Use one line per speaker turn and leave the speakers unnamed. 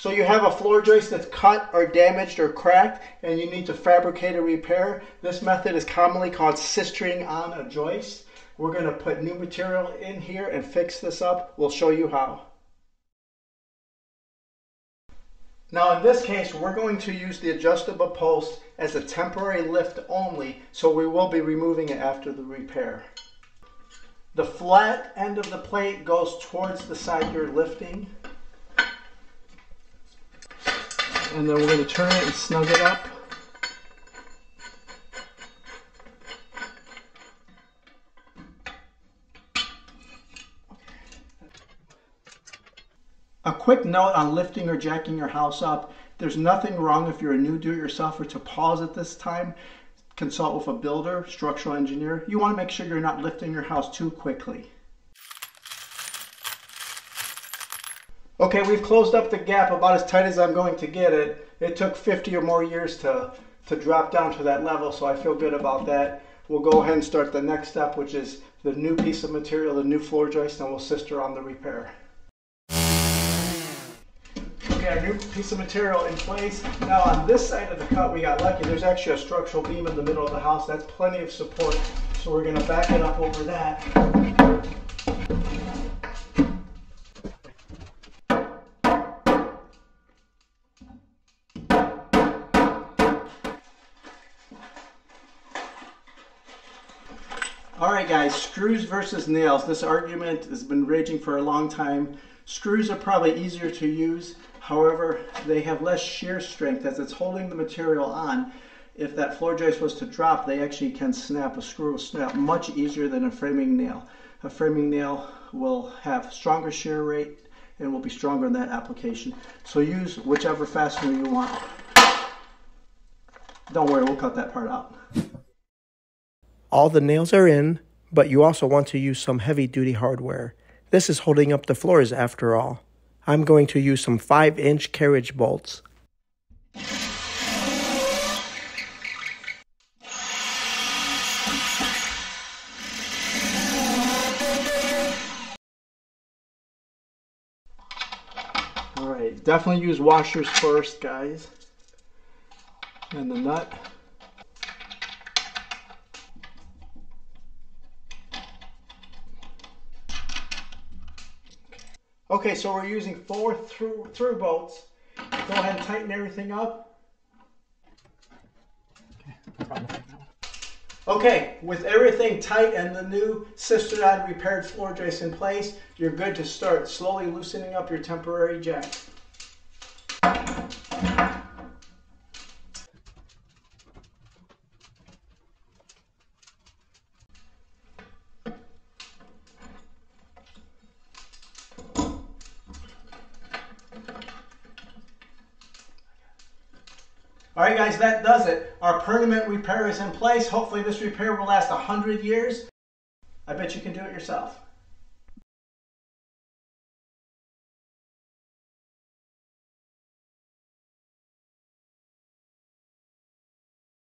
So you have a floor joist that's cut or damaged or cracked and you need to fabricate a repair. This method is commonly called sistering on a joist. We're going to put new material in here and fix this up. We'll show you how. Now in this case, we're going to use the adjustable post as a temporary lift only, so we will be removing it after the repair. The flat end of the plate goes towards the side you're lifting. And then we're going to turn it and snug it up. A quick note on lifting or jacking your house up. There's nothing wrong if you're a new do-it-yourselfer to pause at this time. Consult with a builder, structural engineer. You want to make sure you're not lifting your house too quickly. Okay, we've closed up the gap about as tight as I'm going to get it. It took 50 or more years to, to drop down to that level, so I feel good about that. We'll go ahead and start the next step, which is the new piece of material, the new floor joist, and we'll sister on the repair. Okay, our new piece of material in place. Now on this side of the cut, we got lucky. There's actually a structural beam in the middle of the house. That's plenty of support. So we're gonna back it up over that. All right, guys, screws versus nails. This argument has been raging for a long time. Screws are probably easier to use. However, they have less shear strength as it's holding the material on. If that floor joist was to drop, they actually can snap. A screw will snap much easier than a framing nail. A framing nail will have stronger shear rate and will be stronger in that application. So use whichever fastener you want. Don't worry, we'll cut that part out.
All the nails are in, but you also want to use some heavy duty hardware. This is holding up the floors after all. I'm going to use some 5 inch carriage bolts.
Alright, definitely use washers first, guys. And the nut. Okay, so we're using four through, through bolts. Go ahead and tighten everything up. Okay, with everything tight and the new sistered repaired floor joist in place, you're good to start slowly loosening up your temporary jack. All right, guys, that does it. Our permanent repair is in place. Hopefully this repair will last 100 years. I bet you can do it yourself.